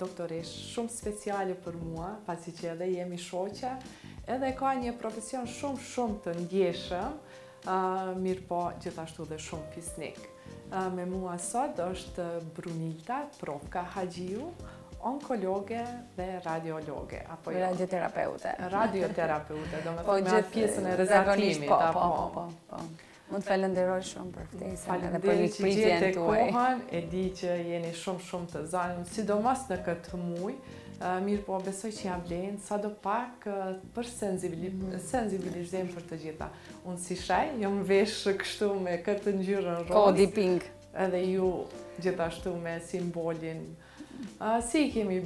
Doktoreshë shumë speciale për mua, pasi që edhe jemi shoqe, edhe ka një profesion shumë shumë të ndjeshëm, mirëpo gjithashtu dhe shumë fisnik. Me mua sot është Brunilda Profka Haxhiu, onkologe dhe radiologe. Apo jo? Radioterapeute. Radioterapeute, domethënë me atë pjesën e rrezatimit. Po, po, po, po, po. Unë të falenderoj shumë për ftesën edhe për mikpritjen tuaj. Që gjete kohën, e di që jeni shumë shumë të zanun, sidomos në këtë muaj, mirëpo besoj që ia vlen, sado pak për sensibilizim për të gjitha. Unë siç e sheh, jam veshë kështu me këtë ngjyrën rozë. Kodi pink. Edhe ju gjithashtu me simbolin rozë. Si i kemi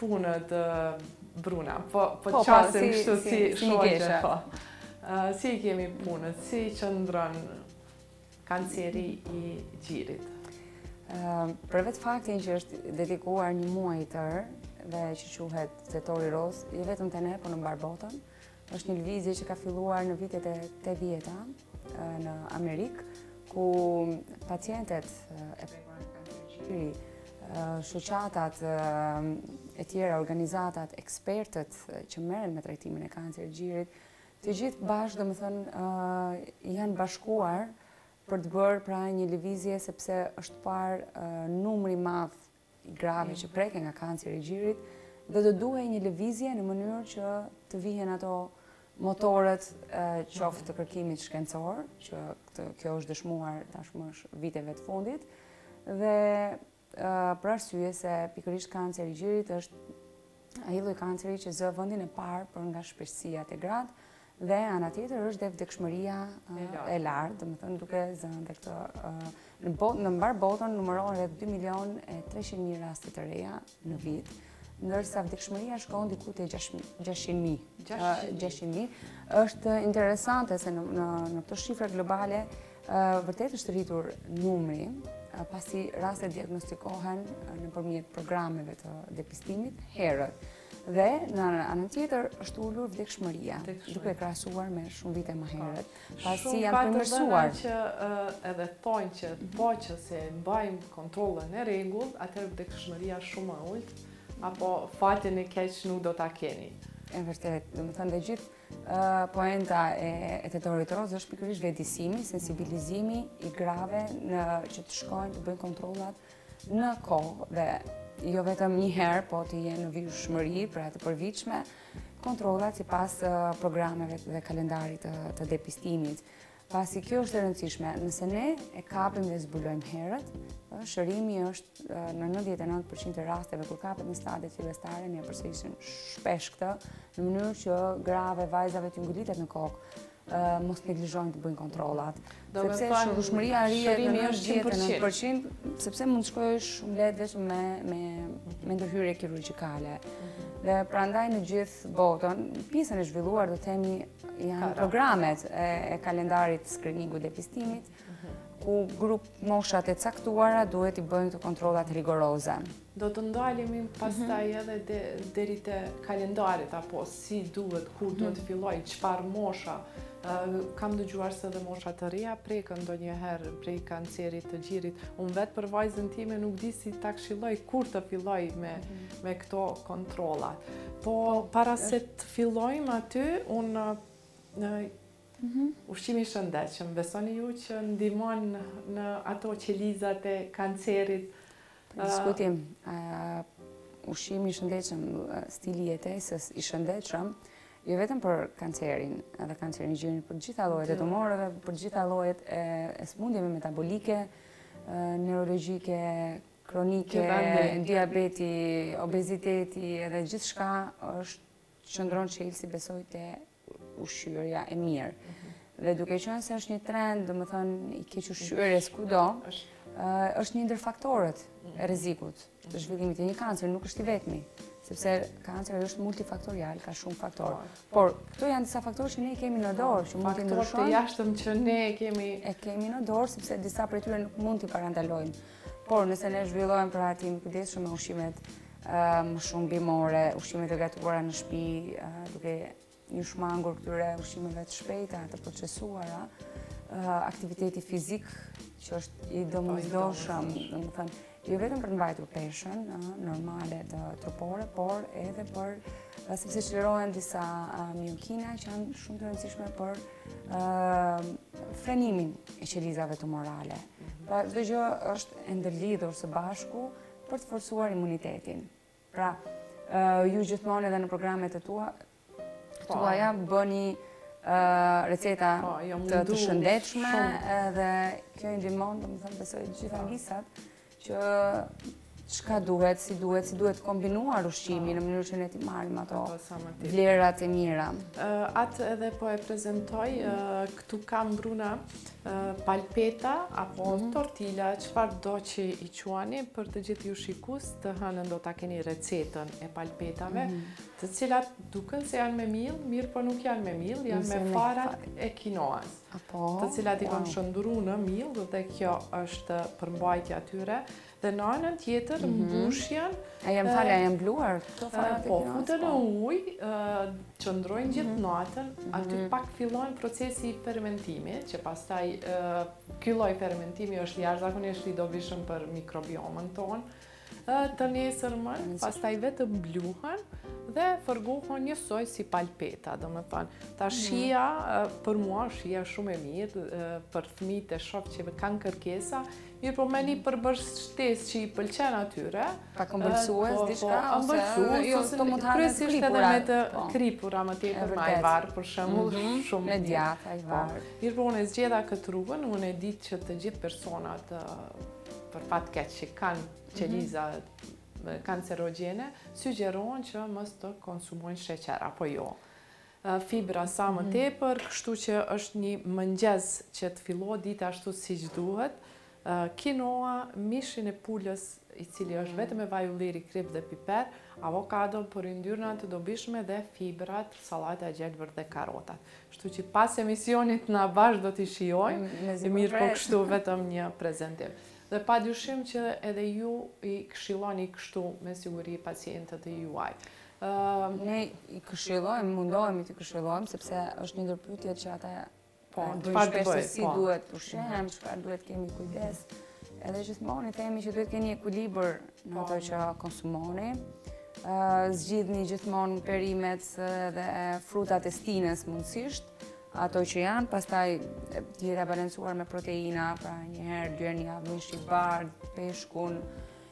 punët, Bruna? Po, po, po, po qasem kështu si shoqe, po. Si i kemi punët? Si qëndron kanceri i gjirit? Për vetë faktin që është dedikuar një muaj i tërë dhe që quhet Tetori Rozë, jo vetëm te ne, por në mbarë botën, Është një lëvizje që ka filluar në vitet e 80-ta në Amerikë, ku pacientet e prekur nga kanceri i gjirit, shoqatat e tjera, organizatat, ekspertët që merren me trajtimin e kancerit të gjirit, të gjithë bashkë, domethënë, janë bashkuar për të bërë pra një lëvizje sepse është parë numri i madh grave që preken nga kanceri i gjirit, do të duhej një lëvizje në mënyrë që të vihen ato motorët qoftë të kërkimit shkencor, që kjo është dëshmuar tashmë viteve të fundit, dhe për arsye se pikërisht kanceri i gjirit është ai lloj kanceri që zë vendin e parë për nga shpeshtësia te gratë, Dhe ana tjetër është dhe vdekshmëria e lartë, domethënë duke zënë dhe këtë, në, bot, në mbarë botën numërohen rreth 2 milion e 300 mijë raste të reja në vit, ndërsa vdekshmëria shkon diku te 600.000. 600.000. Është interesante se në, në, në këto shifra globale, vërtet është rritur numri, pasi rastet diagnostikohen nëpërmjet programeve të depistimit, herët. Dhe në anën tjetër është ulur vdekshmëria, duke e krahasuar me shumë vite më herët, pasi janë përmirësuar. Shumë ka të dhëna që edhe thonë që po qe se mbajmë kontrollën e rregullt, atëherë vdekshmëria shumë më e ulët, apo fatin e keq nuk do ta keni. E vërtetë, domethënë dhe gjithë poenta e, e tetorit rozë është pikërisht vetëdijesimi, sensibilizimi i grave në që të shkojnë të bëjnë kontrollat në kohë dhe jo vetëm një herë, po të jenë në vijushmëri, pra të përvitshme, kontrollat sipas programeve dhe kalendarit të depistimit. Pasi kjo është e rëndësishme, nëse ne e kapim dhe zbulojmë herët, shërimi është në 99% të rasteve kur kapet në stadet fillestare, ne e përsërisim shpesh këtë, në mënyrë që grave, vajzave t'u ngulitet në kokë, mos neglizhojnë të bëjnë kontrollat. Sepse shërueshmëria arrin në 99%, sepse mund të shkojë shumë lehtë veç me, me, me ndërhyrje kirurgikale. Dhe prandaj në gjithë botën, pjesën e zhvilluar do të themi janë programet e, e kalendarit të screeningut, depistimit, ku grupmoshat e caktuara duhet t'i bëjnë kontrollat rigoroze. Do të ndalemi pastaj mhm. edhe deri te kalendari, apo si duhet, kur duhet të mhm. fillojë, çfarë mosha, kam dëgjuar se edhe mosha të reja, prekën ndonjëherë, prej kancerit të gjirit, unë vetë për vajzën time nuk di si ta këshilloj, kur të fillojë me mhm. këto kontrollat. Po, po para se të fillojmë aty, unë Ushqimi i shëndetshëm, besoni ju që ndihmon në ato qelizat e kancerit? Pa diskutim, ushqimi i shëndetshëm, stili i jetesës i shëndetshëm, jo vetëm për kancerin, edhe kancerin e gjirit, për gjitha llojet e tumoreve, për gjitha llojet e sëmundjeve metabolike, neurologjike, kronike, diabeti, obeziteti, edhe gjithçka është qëndron çelësi besoj te ushqyerja e mirë. Dhe duke qenë se është një trend, domethënë, i kequshqyerjes kudo, është një ndër faktorët e rrezikut të zhvillimit e një kancer, nuk është i vetmi, sepse kanceri është multifaktorial, ka shumë faktorë. Por, këto janë disa faktorë që ne i kemi në dorë, që mund t'i ndryshojmë. Faktorë të jashtëm që ne i kemi... I kemi në dorë, sepse disa prej tyre nuk mund t'i parandalojmë. Por, nëse ne zhvillojmë pra, të jemi të kujdesshëm me ushqimet, Më shumë bimore, ushqime të gatuara në shpi, duke iu shmangur këtyre ushqimeve të shpejta, të procesuara, aktiviteti fizik, që është i domozdoshëm, domethënë, jo vetëm për të mbajtur peshën, normale të trupore, por edhe për, sepse çlirohen disa miokina që janë shumë të rëndësishme për frenimin e qelizave tumorale. Pra, çdo gjë është e ndërlidhur së bashku, për të forcuar imunitetin. Pra, ju gjithmonë edhe në programet e tua, po. tuaja bëni receta po, jo, të, të shëndetshme dhe kjo i ndihmon domethënë besoj gjitha amvisat që çka duhet, si duhet, si duhet kombinuar ushqimi në mënyrë që ne t'i marrim ato vlerat e mira. Atë edhe po e prezantoj këtu kam Bruna Palpeta apo mhm. tortila, çfarë do që i quani, për të gjithë ju shikues të hënën do ta keni recetën e palpetave, mhm. të cilat duken se janë me miell, mirëpo nuk janë me miell, janë me farat e kinoas, të cilat i kam shndërru në miell dhe kjo është përmbajtja e tyre, Dhe në anën tjetër, mhm. mbushjen... A janë farë, a janë bluar? Po, futën në po. ujë, qëndrojnë gjithë mhm. natën, aty mhm. pak fillon procesi i fermentimit, që pastaj ky lloj fermentimi është jashtëzakonisht i dobishëm për mikrobiomën tonë, të nesërmen, pastaj vetëm bluhen dhe fërgohen njësoj si palpeta, domethënë. Ta mhm. shija, për mua shija shumë e mirë, për fëmijët e shoh që kanë kërkesa, Mirëpo me një përbërës shtesë që i pëlqen atyre... Pak ëmbëlsues, diçka, ose... Ëmbëlsues, po mund të hanë edhe të kripura. Kryesisht edhe me të kripura, më tepër me ajvar, për shembull, mhm, shumë... Me djath, ajvar. Po. Mirëpo unë e zgjedha këtë rrugën, unë e di që të gjithë personat për fat keq që kanë mhm. qeliza kancerogjene, sugjerohen që mos të konsumojnë sheqer, apo jo. fibra sa më tepër, kështu që është një mëngjes që të fillohet dita ashtu siç duhet, kinoa, mishin e pulës i cili është vetëm me vaj ulliri, kripë dhe piper, avokado për yndyrna të dobishme dhe fibrat, sallata e gjelbër dhe karotat. Kështu që pas emisionit ne bashkë do t'i shijojmë, mm, mirëpo kështu vetëm një prezentim. Dhe pa dyshim që edhe ju i këshilloni kështu me siguri pacientët e juaj. Ne i këshillojmë, mundohemi t'i këshillojmë, sepse është një ndër pyetjet që ata po, të bëjmë shpesh se si po. duhet të ushqehem, çfarë duhet të kemi kujdes. Edhe gjithmonë i themi që duhet të keni ekuilibër në ato që konsumoni. Zgjidhni gjithmonë perimet dhe frutat e stinës mundësisht, ato që janë, pastaj dieta e balancuar me proteina, pra njëherë, dy herë në javë, mish i bardhë, peshkun,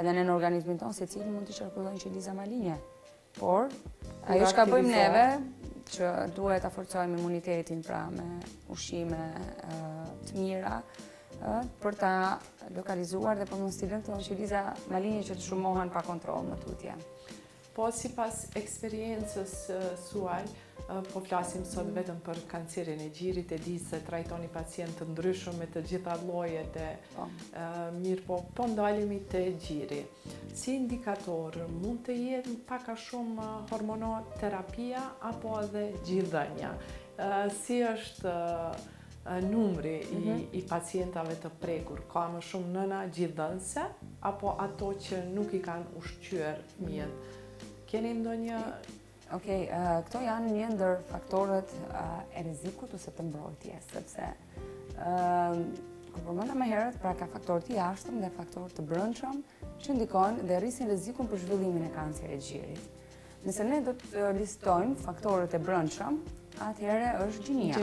Edhe ne në organizmin tonë secili mund të qarkullojnë qeliza malinje. Por, ajo çka bëjmë neve, që duhet ta forcojmë imunitetin pra me ushqime të mira, për ta lokalizuar dhe për mos t'i lënë ato qeliza malinje që të shumohen pa kontroll më tutje. Po sipas eksperiencës suaj, po flasim sot vetëm për kancerin e gjirit, e di se trajtoni pacientë të ndryshëm me të gjitha llojet e po. mirëpo po ndalemi te gjiri. Si indikator mund të jetë pak a shumë hormonoterapia apo edhe gjidhënia. Si është Numri i pacientave të prekur, ka më shumë nëna gjidhënëse, apo ato që nuk i kanë ushqyer fëmijët? Keni ndonjë... Okej, këto janë një ndër faktorët e rizikut ose të mbrojtjes, sepse kur përmenda më herët, pra ka faktorë të jashtëm dhe faktorë të brendshëm, që ndikojnë dhe rrisin rizikun për zhvillimin e kancerit të gjirit. Nëse ne do të listojmë faktorët e brendshëm, atëherë është gjinia.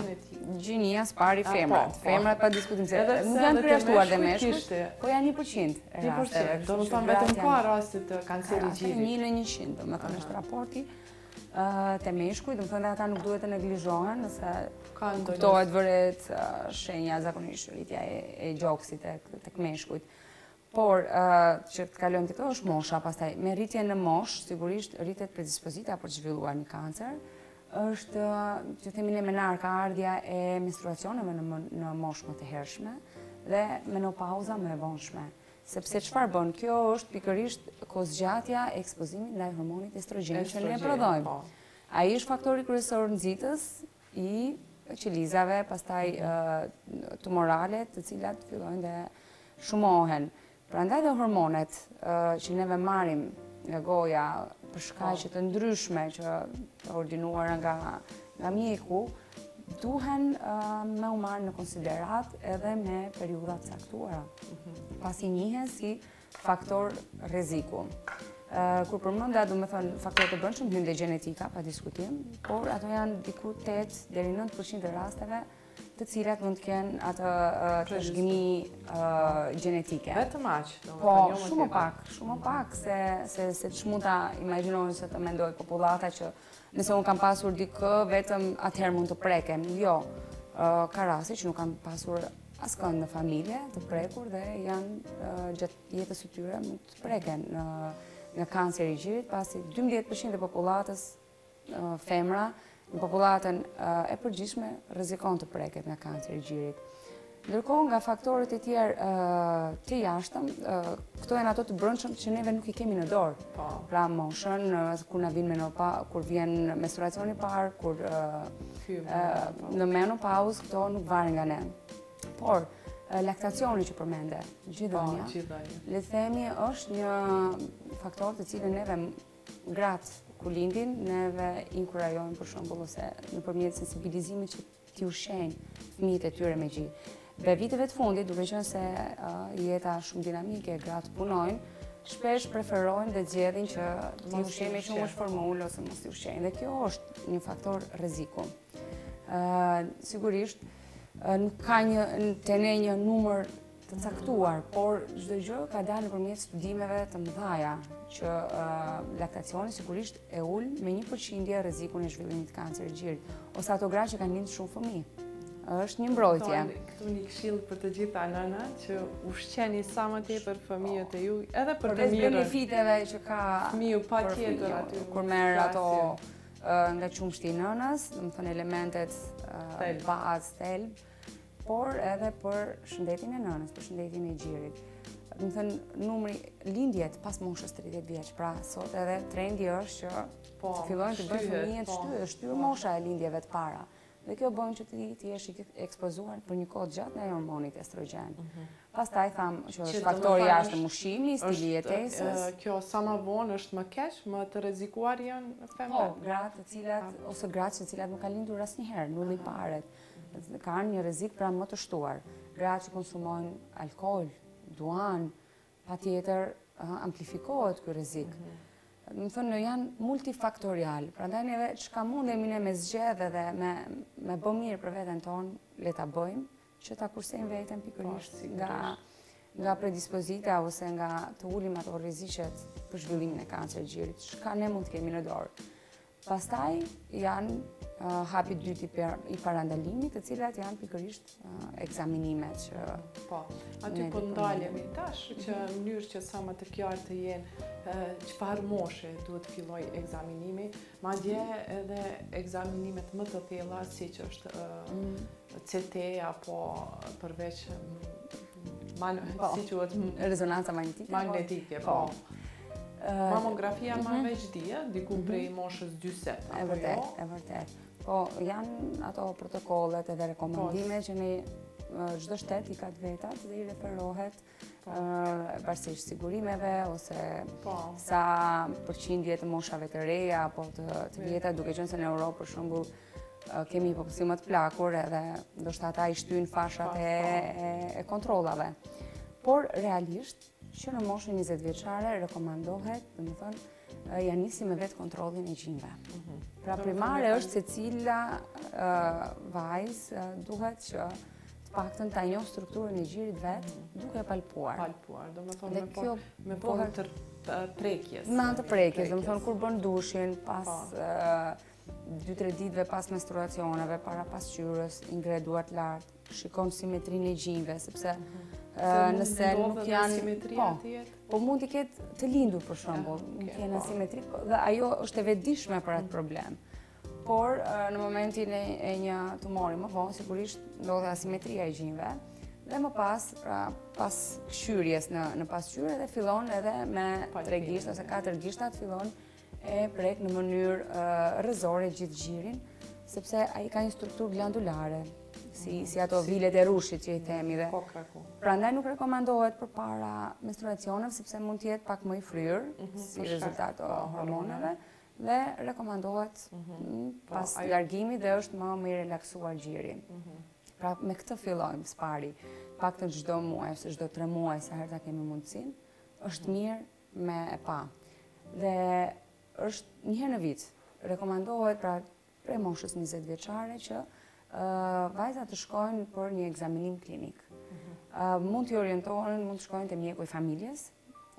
Gjinia së pari ah, femrat. Po, po. Femrat pa diskutim se edhe nuk janë përjashtuar dhe meshkujt, po janë 1% e rasteve. Domethënë vetëm ka raste të kancerit të gjirit. 1 në 100, domethënë është raporti te meshkujt, domethënë dhe ata nuk duhet të neglizhohen, nëse kuptohet vërehet shenja zakonisht rritja e gjoksit tek meshkujt. Por, që të kalojmë te këto është mosha, pastaj me rritjen e moshës, sigurisht rritet predispozita për të zhvilluar një kancer, është, që themi ne menarka, ardhja e menstruacioneve në, në moshë më të hershme dhe menopauza më e vonshme. Sepse çfarë bën? Kjo është pikërisht kohëzgjatja e ekspozimit ndaj hormonit estrogjen që ne prodhojmë. Po. Ai është faktori kryesor nxitës i qelizave, pastaj tumorale, të cilat fillojnë dhe shumohen. Prandaj dhe hormonet që neve marrim nga goja për shkaqe të ndryshme që të ordinuara nga nga mjeku duhen me u marrë në konsideratë edhe me periudha të caktuara. Mhm. Pasi njihen si faktor rreziku. Kur përmenda, domethënë, faktorët e brendshëm hyn dhe gjenetika, pa diskutim, por ato janë diku 8 deri 9% të rasteve të cilat mund të kenë atë trashëgimi gjenetike. Vetëm aq, dome po, thënë, shumë më pak. Shumë pak, shumë më pak, se ç'mund ta imagjinojë ose të mendojë popullata që Nëse unë kam pasur dikë, vetëm atëherë mund të prekem. Jo, ka raste që nuk kanë pasur askënd në familje të prekur dhe janë gjatë jetës së tyre mund të preken nga kanceri i gjirit, pasi 12% e popullatës femra në popullatën e përgjithshme rrezikon të preket nga kanceri i gjirit. Ndërkohë nga faktorët e tjerë të jashtëm, këto janë ato të brendshëm që neve nuk i kemi në dorë. Po. Pra moshën, kur na vjen menopa, kur vjen menstruacioni i parë, kur në menopauzë, këto nuk varen nga ne. Por, laktacioni që përmende, gjidhënia, po, le të themi është një faktor të cilën neve gratë kur lindin, neve inkurajojmë për shembull ose nëpërmjet sensibilizimit që t'i ushqejnë fëmijët e tyre me gji. Dhe viteve të fundit, duke qenë se jeta është shumë dinamike, gratë punojnë, shpesh preferojnë dhe zgjedhin që t'i ushqejnë me qumësht formulë ose mos t'i ushqejnë. Dhe kjo është një faktor rreziku. Ë sigurisht nuk ka një te ne një numër të caktuar, por çdo gjë ka dalë nëpërmjet studimeve të mëdha që laktacioni sigurisht e ul me një përqindje rrezikun e zhvillimit të kancerit të gjirit, ose ato gra që kanë lindur shumë fëmijë. Është një mbrojtje. Këtu një këshillë për të gjitha nënat që ushqeni sa më tepër fëmijët e juaj, edhe për të mirën. Për benefiteve që ka fëmiju patjetër aty kur merr ato nga qumështi i nënës, domethënë elementet bazë thelb. por edhe për shëndetin e nënës, për shëndetin e gjirit. Domethënë, numri lindjet pas moshës 30 vjeç, pra sot edhe trendi është që po, të fillojnë të bëjnë fëmijët po, shtyrë, shtyrë po. mosha e lindjeve të para. Dhe kjo bën që ti ti jesh i ekspozuar për një kohë të gjatë ndaj hormonit estrogen. Mhm. Pastaj thamë që është faktori i jashtëm ushqimi, stili i jetesës. Kjo sa ma vonë është më keq, më të rrezikuara janë femrat. Po, gratë të cilat, ose gratë të cilat nuk kanë lindur asnjëherë, nuliparet. kanë një rrezik pra më të shtuar. Gratë që konsumojnë alkool, duhan, patjetër amplifikohet ky rrezik. Mhm. Domethënë, janë multifaktorial, prandaj neve çka mundemi ne me zgjedh edhe me, me bë mirë për veten tonë, le ta bëjmë, që ta kursejmë veten pikërisht po, nga, nga predispozita ose nga të ulim ato rreziqet për zhvillimin e kancerit të gjirit, çka ne mund të kemi në dorë. Pastaj janë hapi i dytë i parandalimit, të cilat janë pikërisht ekzaminimet që... Po, aty po ndalemi tash, që në mënyrë që sa më të qartë të jenë çfarë moshe duhet të fillojë ekzaminimi, madje edhe ekzaminimet më të thella, siç është mm. CT apo përveç po. siç është... Rezonanca magnetike. Po. Magnetike, po. po. Mamografia ma mhm. veç e dia, diku mhm. prej moshës 40, apo jo? E vërtetë, e vërtetë. Po, janë ato protokollet edhe rekomandime që ne çdo shtet i ka të vetat dhe i referohet Po. Varësisht sigurimeve ose po. sa përqindje të moshave të reja apo të të vjetra, duke qenë se në Europë për shembull kemi popullsi më të plakur edhe ndoshta ata i shtyjnë fashat e e kontrollave. Por realisht që në moshën 20 vjeçare rekomandohet, domethënë Ja nisi me vetëkontrollin e gjinjve. Mhm. Pra primare është secila vajzë duhet që të paktën ta njohë strukturën e gjirit vetë mhm. duke e palpuar. Palpuar, domethënë me anë të prekjes. Me anë të prekjes, domethënë kur bën dushin pas 2-3 po. ditëve pas menstruacioneve, para pasqyrës, i ngre duart lart, shikon simetrinë e gjinjve, sepse nëse nuk janë... Po, po mund t'i ketë të lindur për shembull, ah, nuk janë në po. simetri, po, dhe ajo është e vetëdijshme për atë problem. Por, në momentin e një tumori më vonë, sigurisht ndodh edhe asimetria e gjinjve, dhe më pas, pra pas këqyrjes në pasqyrë dhe fillon edhe me tre gishta, ose katër gishtat fillon e prek në mënyrë rrezore gjithë gjirin, sepse ai ka një strukturë glandulare, si si ato vilet e rrushit që i themi dhe. Po, Prandaj nuk rekomandohet përpara menstruacioneve sepse mund të jetë pak më i fryrë mhm, si rezultat i hormoneve dhe rekomandohet mhm. mm, po, pas largimit dhe është më më i relaksuar gjiri. Mhm. Pra me këtë fillojmë së pari, paktën çdo muaj ose çdo 3 muaj sa herë ta kemi mundësinë, është mirë me e pa. Dhe është një herë në vit. Rekomandohet pra prej moshës 20 vjeçare që vajzat të shkojnë për një ekzaminim klinik. Mhm. Mund të orientohen, mund të shkojnë te mjeku i familjes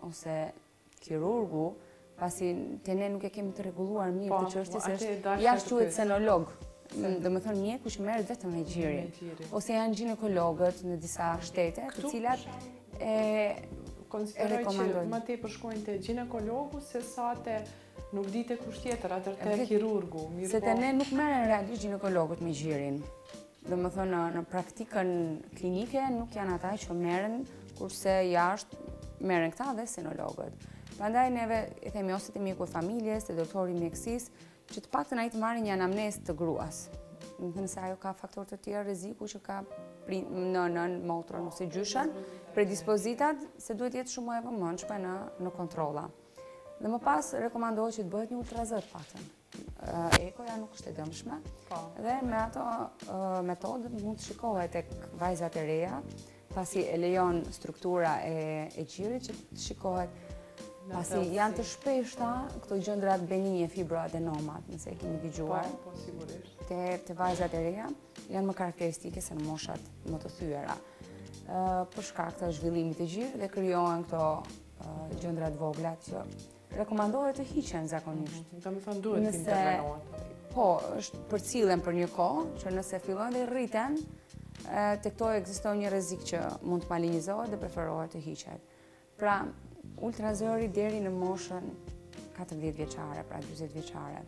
ose kirurgu, pasi te ne nuk e kemi të rregulluar mirë po, këtë çështje se jashtë quhet senolog. Mm, domethënë mjeku që merret vetëm me gjirin. Ose janë gjinekologët në disa shtete, të cilat E konsideroj që më tepër shkojnë te gjinekologu sesa te nuk di te kush tjetër, atëherë te kirurgu. Se te po- ne nuk merren realisht gjinekologët me gjirin. Domethënë, në praktikën klinike nuk janë ata që merren, kurse jashtë merren këta dhe senologët. Prandaj neve i themi ose te mjeku i familjes, te doktori i mjekësisë, Që të paktën ai të marrë një anamnezë të gruas. Domethënë nëse ajo ka faktorë të tjerë rreziku që ka nënën, motrën ose gjyshen, predispozita se duhet të jetë shumë e vëmendshme në, në kontrolla. Dhe më pas rekomandohet që të bëhet një ultrazë të paktën. Ekoja nuk është e dëmshme. Po. Dhe me atë metodë mund të shikohet tek vajzat e reja Pasi e lejon struktura e, e gjirit që të shikohet, pasi janë të shpeshta këto gjëndrat beninje fibroadenomat, nëse e keni dëgjuar, po, po, te, te vajzat e reja, janë më karakteristike se në moshat më të thyera. Për shkak të zhvillimit të gjirit dhe krijohen këto gjëndra të vogla që Rekomandohet të hiqen zakonisht. Do më thënë duhet të intervenohet. Po, është përcillen për një kohë, që nëse fillon dhe rriten, te këto ekziston një rrezik që mund të malinjizohet dhe preferohet të hiqet. Pra, ultrazëri deri në moshën 40 vjeçare, pra 40 vjeçare.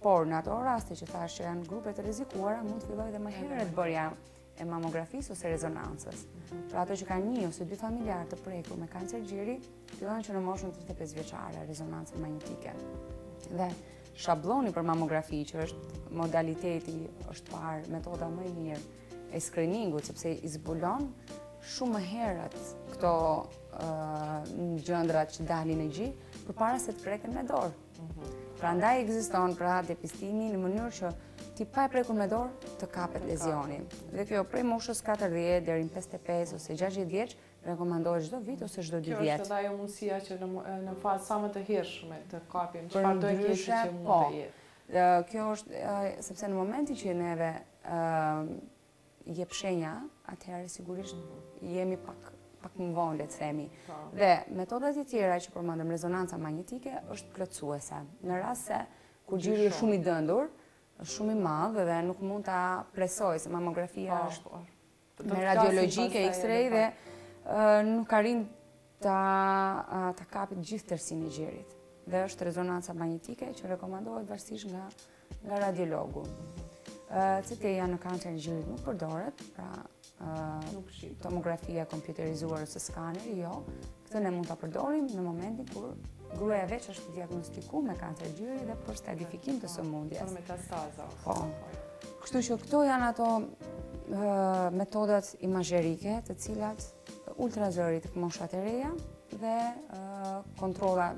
Por, në ato raste që thashë që janë grupe të rrezikuara, mund të fillojë dhe më herët bërja e mamografisë ose rezonancës. Pra ato që kanë një ose dy familjarë të prekur me kancer gjiri, fillon që në moshën 35 vjeçare rezonanca magnetike. Dhe shablloni për mamografi që është modaliteti, është parë metoda më e mirë e screeningut sepse i zbulon shumë më herët këto uh, gjëndrat që dalin në gji, përpara se të preken me dorë. Prandaj ekziston pra depistimi në mënyrë që ti pa e prekur me dorë të kapet lezioni. Dhe kjo prej moshës 40 deri në 55 ose 60 vjeç rekomandohet çdo vit ose çdo 2 vjet. Kjo është edhe ajo mundësia që ne në fazë sa më të hershme të kapim çfarëdo që mund, po, të jetë. Kjo është sepse në momentin që neve jep shenja, atëherë sigurisht jemi pak pak më vonë le të themi. Po. Dhe metodat e tjera që përmendëm rezonanca magnetike është plotësuese. Në rast se kur gjiri është shumë i dëndur, është shumë i madh dhe nuk mund ta presojë se mamografia po, është po. me radiologjike X-ray dhe nuk arrin Ta ta kapë të gjithë tërësinë e gjirit. Dhe është rezonanca magnetike që rekomandohet varësisht nga nga radiologu. Ëh, CT-ja në kancerin e gjirit nuk përdoret, pra tomografia e kompjuterizuar ose skaneri, jo. Këtë ne mund ta përdorim në momentin kur gruaja veç është diagnostikuar me kancer gjiri dhe për stadifikim të sëmundjes. Për metastaza. Po. Kështu që këto janë ato metodat imazherike, të cilat ultrazëri te moshat e reja dhe kontrolla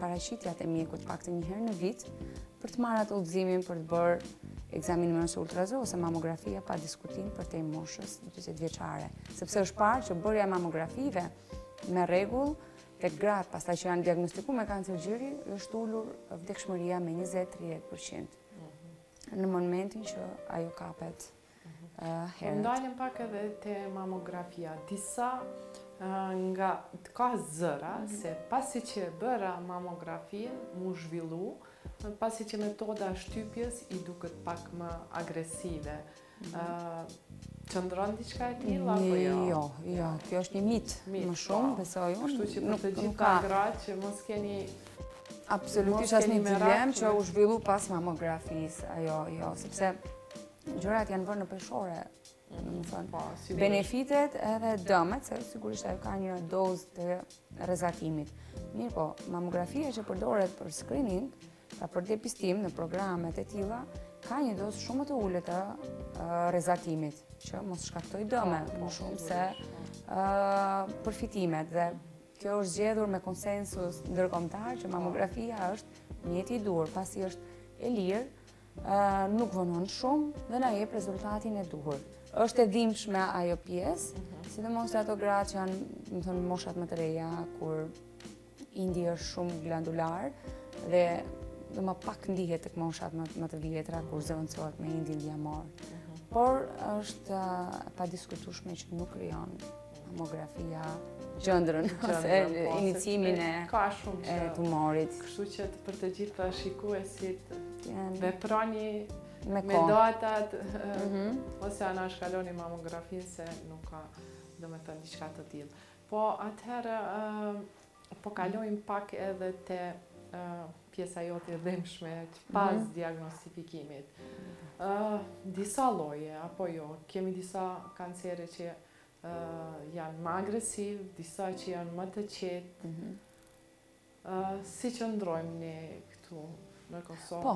paraqitja te mjeku të paktën një herë në vit për të marrë atë udhëzimin për të bërë ekzaminimin ose ultrazë ose mamografia pa diskutim përtej moshës 40 vjeçare. Sepse është parë që bërja e mamografive me rregull te gratë pastaj që janë diagnostiku me kancer gjiri, është ulur vdekshmëria me 20-30% në momentin që ajo kapet herët. Ndalemi pak edhe te mamografia. Disa nga ka zëra mhm. se pasi që e bëra mamografinë, mu zhvillu, pasi që metoda e shtypjes i duket pak më agresive. Mhm. Qëndron diçka e tillë, apo jo? Jo, jo, kjo është një mit, më shumë, po. besoj unë. Kështu që për të gjitha gratë që mos keni Absolutisht asnjë dilemë që u zhvillu pas mamografisë, ajo, jo, sepse Gjërat janë vënë në peshore, domethënë, po, benefitet edhe dëmet, se sigurisht e ka një dozë të rrezatimit. Mirëpo, mamografia që përdoret për screening, pra për depistim në programet e tilla, ka një dozë shumë të ulët të rrezatimit, që mos shkaktojë dëme, po, më po, shumë se përfitimet dhe kjo është zgjedhur me konsensus ndërkombëtar që mamografia është mjeti i duhur, pasi është e lirë, nuk vonon shumë dhe na jep rezultatin e duhur. Është e dhimbshme ajo pjesë, mm -hmm. sidomos te ato gratë që janë, domethënë, moshat më të reja, kur indi është shumë glandular dhe do më pak ndihet tek moshat më, më të vjetra kur zëvendësohet me indin dhjamor. Mm -hmm. Por është e padiskutueshme që nuk krijon mamografia, gjëndrën, ose po, iniciimin e tumorit. Kështu që për të gjithë teleshikuesit, veproni, me datat, mhm. ose anashkaloni mamografinë, se nuk ka domethënë diçka të tillë. Po atëherë, po kalojmë pak edhe te pjesa jo e dhimbshme, mhm. pas diagnostifikimit. Disa lloje, apo jo, kemi disa kancere që Janë më agresivë, disa që janë më të qetë. Mhm. Si qëndrojmë ne këtu në Kosovë? Po,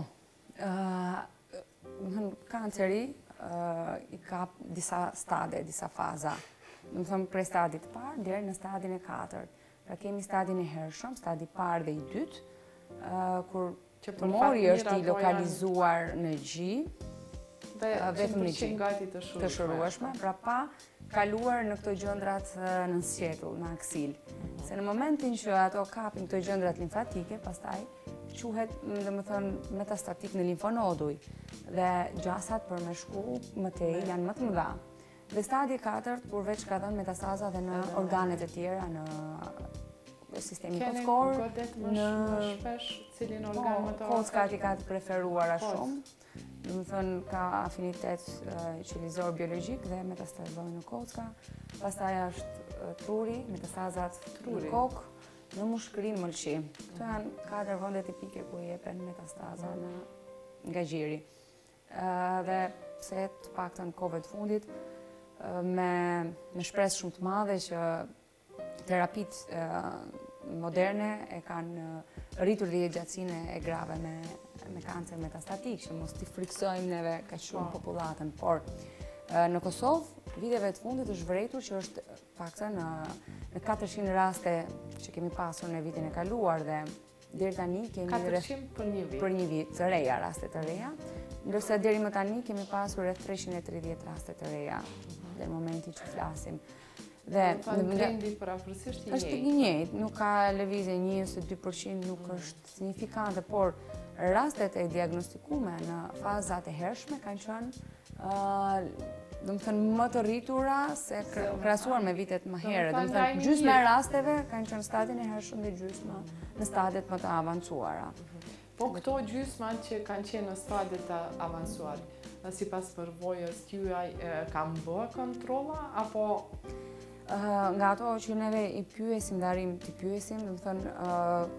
kanceri i ka disa stade, disa faza. Domethënë prej stadit të parë, deri në stadin e katërt. Pra kemi stadin e hershëm, stadi i parë dhe i dytë, kur tumori është i lokalizuar në gji dhe vetëm në gji. Gati të shëruar. Të shërueshme, pra pa kaluar në këto gjëndrat nën sqetull, në aksillë. Se në momentin që ato kapin këto gjëndrat limfatike, pastaj quhet, domethënë, metastatik në limfonoduj, dhe gjasat për me shku më tej janë më të mëdha. Dhe stadi i katërt, kur veç ka dhënë metastaza dhe në organet e tjera, në sistemin kockor, më shpesh cilin po, organ më të organ. Kockat i ka të preferuara shumë. Domethënë, ka afinitet qelizor biologjik të metastazojë në kocka. Pastaj është truri, metastazat truri. në kokë, në mushkëri, në mëlçi. Këto janë katër vende tipike ku jepen metastazat nga gjiri. Edhe pse të paktën kohëve të fundit me me shpresë shumë të madhe që terapitë moderne e kanë rritur dhe jetëgjatësinë e grave me me kancer metastatik, që mos t'i frikësojmë neve kaq shumë po. popullatën, por në Kosovë viteve të fundit është vërejtur që të paktën me 400 raste që kemi pasur në vitin e kaluar dhe Deri tani kemi 400 për një vit. Për një vit të reja raste të reja. Ndërsa deri më tani kemi pasur rreth 330 raste të reja dhe në momentin që flasim. Dhe trendi përafërsisht i njëjtë. Është i njëjtë, nuk ka lëvizje 1 ose 2%, nuk është signifikante, por rastet e diagnostikume në fazat e hershme kanë qenë domethënë më të rritura se krahasuar me vitet më herë, domethënë gjysma e rasteve kanë qenë stadin e hershëm dhe gjysma në stadet më të avancuara. Po këto gjysma që kanë qenë në stadet të avancuar, sipas përvojës tjuaj, kanë bërë kontrolla, apo... Nga ato që neve i pyesim dhe arrijmë t'i pyesim, domethënë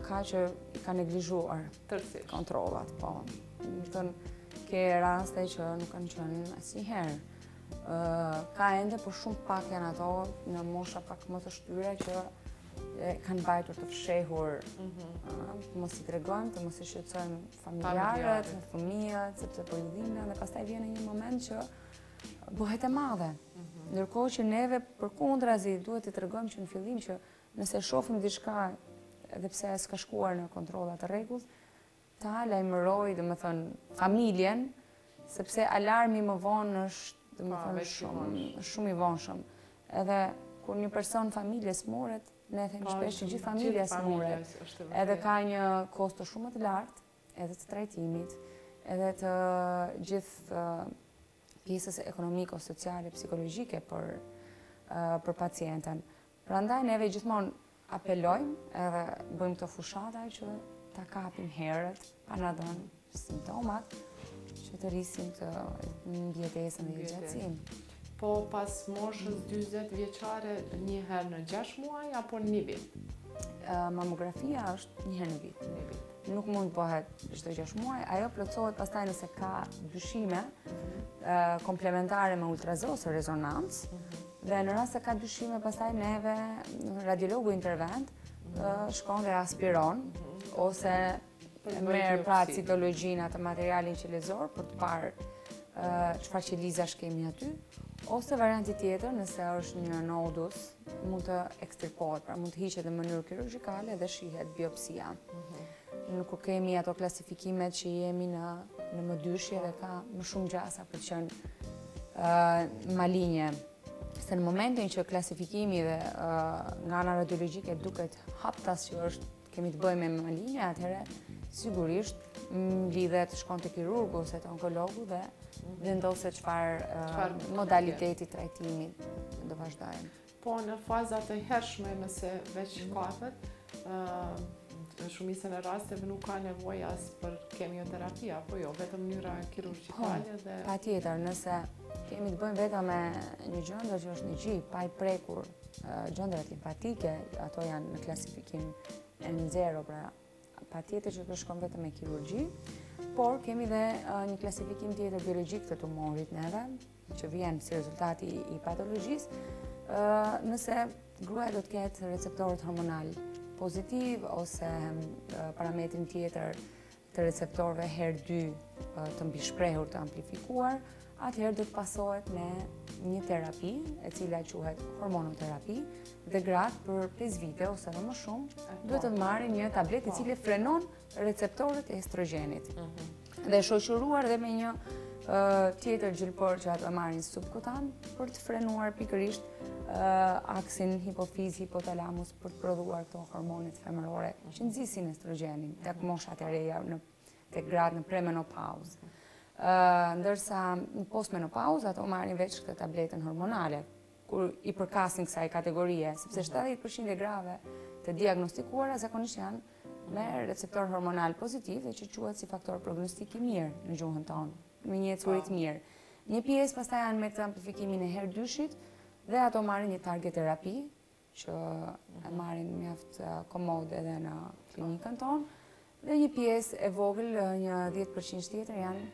ka që i ka neglizhuar kontrollat, po. Domethënë, ke raste që nuk kanë qenë asnjëherë. Ka ende, po shumë pak janë ato në mosha pak më të shtyra që kanë mbajtur të fshehur, mhm. të mos i tregojmë, të mos i shqetësojmë familjarët, fëmijët, sepse s'po ka dhimbje dhe pastaj vjen një moment që bëhet e madhe. Mhm. Ndërkohë që neve përkundrazi duhet t'i tregojmë që në fillim që nëse shohim diçka edhe pse s'ka shkuar në kontrolla të rregullta, Ta lajmëroj, domethënë, familjen, sepse alarmi më vonë është, domethënë, po, shumë, shumë i vonshëm. Edhe kur një person familjes sëmuret, ne themi shpesh që gjithë familja sëmuret. Edhe ka një kosto shumë më të lartë, edhe të trajtimit, edhe të gjithë pjesës ekonomiko-sociale, psikologjike për për pacienten. Prandaj neve gjithmonë apelojmë edhe bëjmë këto fushata që ta kapim herët, pa na dhënë simptomat, që të rrisim mbijetesën dhe jetëgjatësinë. Po pas moshës 20 vjeçare një herë në 6 muaj apo një vit? Mamografia është një herë në vit. Një vit. Nuk mund të bëhet çdo 6 muaj, ajo plotësohet pastaj nëse ka dyshime komplementare me ultrazë ose rezonancë, mhm. Dhe në rast se ka dyshime pastaj neve radiologu intervent shkon dhe e aspiron ose merr pra citologjinë atë materialin qelizor për të parë çfarë qelizash kemi aty ose varianti tjetër nëse është një nodus mund të ekstirpohet pra mund të hiqet në mënyrë kirurgjikale dhe shihet biopsia. Mhm. Kur kemi ato klasifikimet që jemi në në mëdyshje dhe ka më shumë gjasa për të qenë uh, malinje. Se në momentin që klasifikimi dhe uh, nga ana radiologjike duket haptas që është kemi të bëjmë me malinje, atëherë sigurisht mblidhet shkon te kirurgu ose te onkologu dhe vendoset çfarë uh, modaliteti trajtimi do vazhdojmë. Po në fazat e hershme nëse veç mhm. kapet, në shumicën e rasteve nuk ka nevojë as për kemioterapi apo jo, vetëm mënyra kirurgjikale dhe patjetër, nëse kemi të bëjmë vetëm me një gjëndër që është në gji, pa i prekur gjëndrat limfatike, ato janë në klasifikim N0, pra Patjetër që kjo shkon vetëm me kirurgji, por kemi dhe një klasifikim tjetër biologjik të tumorit neve, që vjen si rezultati i patologjisë, nëse gruaja do të ketë receptorët hormonal pozitiv ose parametrin tjetër të receptorëve HER2 të mbishprehur të amplifikuar, atëherë do të pasohet me një terapi e cila quhet hormonoterapi dhe gratë për 5 vite ose edhe më shumë duhet të marrin një tabletë e cila frenon receptorët e estrogenit. Mhm. Dhe shoqëruar dhe me një tjetër gjilpërë që ato e marrin subkutan për të frenuar pikërisht aksin hipofiz hipotalamus për të prodhuar këto hormonet femërore që nxisin estrogenin tek moshat e reja tek gratë në premenopauzë. Ndërsa në postmenopauzë ato marrin veç këtë tabletën hormonale, kur i përkasin kësaj kategorie, sepse 70% e grave të diagnostikuara zakonisht janë me receptorë hormonalë pozitivë dhe që quhet si faktor prognostik i mirë në gjuhën tonë, me një ecuri të mirë. Një pjesë pastaj janë me këtë amplifikimin e HER dyshit dhe ato marrin një target terapi, që e marrin mjaft komode edhe në klinikën tonë, dhe një pjesë e vogël, një 10% tjetër janë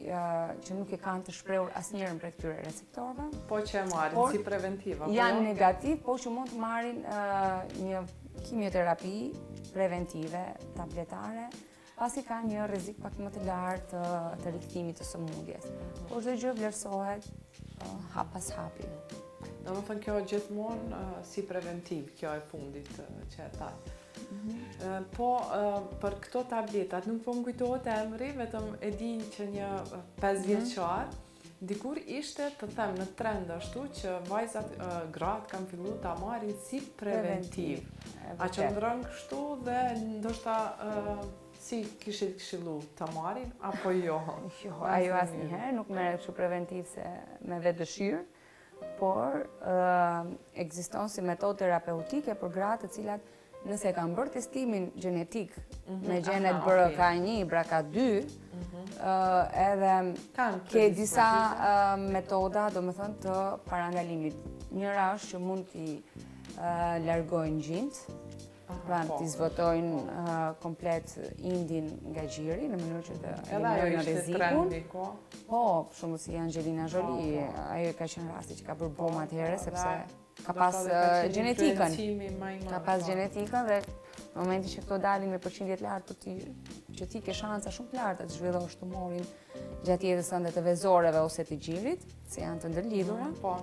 që nuk e kanë të shprehur asnjërin prej këtyre receptorëve. Po që e marrin si preventiva. Po janë jo? negativ, po që mund të marrin një kimioterapi preventive, tabletare, pasi ka një rrezik pak më të lartë të rikthimit të sëmundjes. Por çdo gjë vlerësohet hap pas hapi. Domethënë kjo gjithmonë si preventiv, kjo e fundit që e thatë. Mhm. Po, për këto tabletat, nuk po më kujtohet emri, vetëm e di që një 5 mhm. vjeçar, Dikur ishte të them në trend ashtu që vajzat, gratë kanë fillu ta marrin si preventiv. A qëndron kështu dhe ndoshta si kishit këshillu ta marrin apo jo? Jo, ajo asnjëherë nuk merret kështu preventiv se me vetë dëshirë, por ekziston si metodë terapeutike për gratë të cilat Nëse e kanë bërë testimin gjenetik mhm. me gjenet BRCA një, BRCA dy, mhm. edhe ke disa metoda, domethënë, të parandalimit. Njëra është që mund t'i largojnë gjinjtë, pra po. t'i zvotojnë komplet indin nga gjiri, në mënyrë që të eliminojnë rrezikun. Po. po, shumë si Angelina Jolie, po, ajo ka qenë rasti që ka bërë bum atëherë, sepse... Ka pas gjenetikën. Ka pas, po, gjenetikën dhe në momentin që këto dalin me përqindje të lartë për ti, që ti ke shansa shumë të larta të zhvillosh tumorin gjatë jetës tënde të vezoreve ose të gjirit, se janë të ndërlidhura. Po.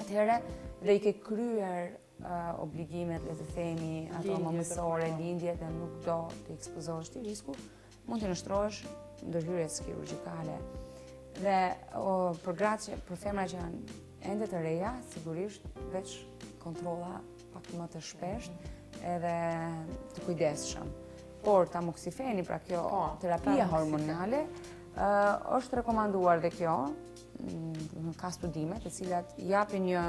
Atëherë dhe i ke kryer obligimet le të themi ato mëmësore, lindje dhe nuk do t'i ekspozohesh ti riskut, Mund t'i nënshtrohesh ndërhyrjes kirurgikale dhe për gratë që për femra që janë ende të reja, sigurisht veç kontrolla pak më të shpeshta edhe të kujdesshme. Por tamoksifeni, pra kjo po, terapia hormonale, është rekomanduar dhe kjo, mm, ka studime të cilat japin një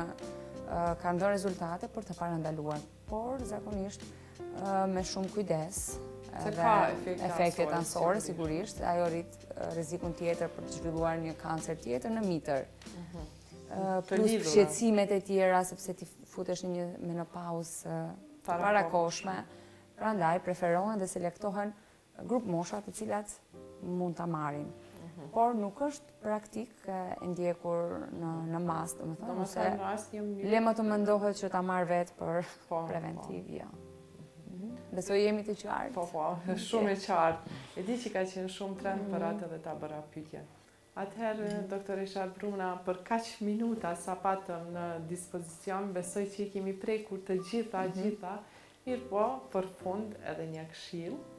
kanë dhënë rezultate për ta parandaluar Por, zakonisht, me shumë kujdes, edhe efektet anësore, sigurisht, ajo rrit rrezikun tjetër për të zhvilluar një kancer tjetër në mitër. Mhm. Plus shqetësimet e tjera, sepse ti futesh në menopauzë të parakohshme, prandaj preferohen dhe selektohen Grupmosha të cilat mund ta marrin. Mhm. Por nuk është praktikë e ndjekur në në masë, domethënë le më të mendohet që ta marrë vetë për po, po. preventiv, jo. Besoj jemi të qartë. Po, po, shumë e qartë. E di që ka qenë shumë trend për mhm. atë dhe ta bëra pyetje. Atëherë, doktoreshë Bruna, për kaq minuta sa patëm në dispozicion, besoj që i kemi prekur të gjitha, gjitha, mirëpo për fund edhe një këshillë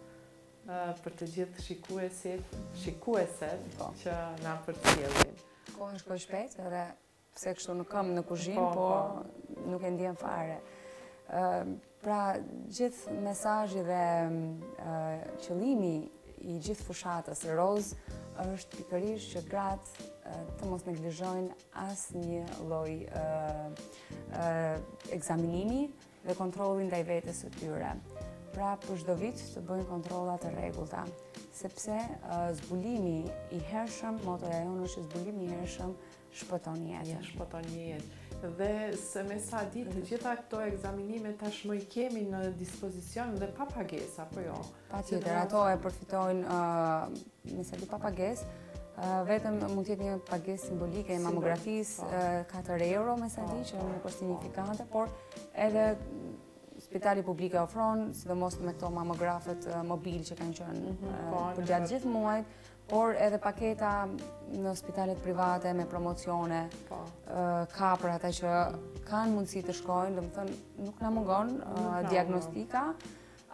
për të gjithë shikuesit, shikueset që na përcjellin. Koha shkoi shpejt dhe pse kështu në këmbë në kuzhinë, po, po nuk e ndjen fare. Pra, gjithë mesazhi dhe qëllimi i gjithë fushatës rozë është pikërisht që gratë të mos neglizhojnë asnjë lloj ekzaminimi dhe kontrolli ndaj vetes së tyre. Pra për çdo vit të bëjnë kontrolla të rregullta, sepse zbulimi i hershëm, motoja jonë është zbulimi i hershëm shpëton jetë. Shpëton jetë. Dhe se me sa di, të gjitha këto ekzaminime tashmë i kemi në dispozicion dhe pa pagesë, apo jo? Patjetër, ato e përfitojnë, me sa di pa pagesë, vetëm mund të jetë një pagesë simbolike e mamografisë, 4 po. euro, me sa po, di, që po, nuk është signifikante, por edhe spitali publik e ofron, sidomos me këto mamografët mobil që kanë qenë mhm, përgjatë gjithë muajit, Por edhe paketa në spitalet private me promocione, po. ka për ata që kanë mundësi të shkojnë, domethënë, nuk na mungon diagnostika,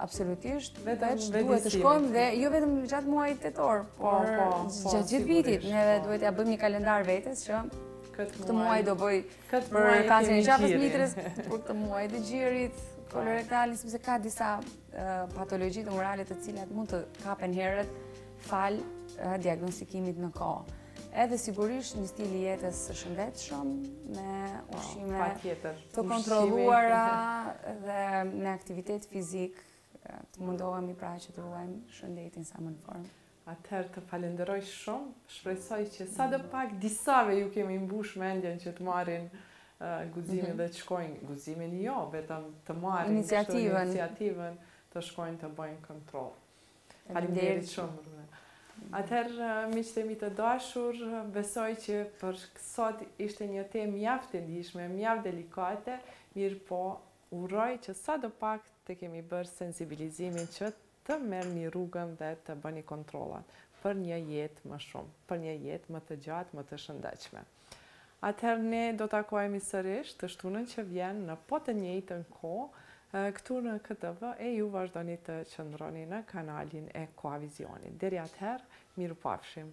absolutisht, veç duhet të shkojmë dhe jo vetëm gjatë muajit tetor, po, por po, po, gjatë gjithë vitit, neve duhet t'ia bëjmë një kalendar vetes që këtë muaj do bëj për kancerin e qafës së mitrës, për këtë muaj të gjirit, kolorektali, sepse ka disa patologji tumorale të cilat mund të kapen herët falë diagnostikimit në kohë. Edhe sigurisht një stil i jetës së shëndetshëm me po, ushqime të kontrolluara dhe me aktivitet fizik të mundohemi pra që të ruajmë shëndetin sa më në formë. Atëherë të falenderoj shumë, shpresoj që sado pak disave ju kemi mbush mendjen që të marrin guximin dhe të shkojnë, guximin jo, vetëm të marrin kështu iniciativën, të shkojnë të bëjnë kontroll. Faleminderit shumë Rune. Atëherë miqtë e mi të dashur, besoj që për sot ishte një temë mjaft e ndjeshme, mjaft delikate, mirëpo uroj që sado pak të kemi bërë sensibilizimin që të merrni rrugën dhe të bëni kontrollat, për një jetë më shumë, për një jetë më të gjatë, më të shëndetshme. Atëherë ne do takohemi sërish të shtunën që vjen në po të njëjtën kohë këtu në KTV e ju vazhdoni të qëndroni në kanalin e Kohavisionit. Deri atëherë, mirupafshim!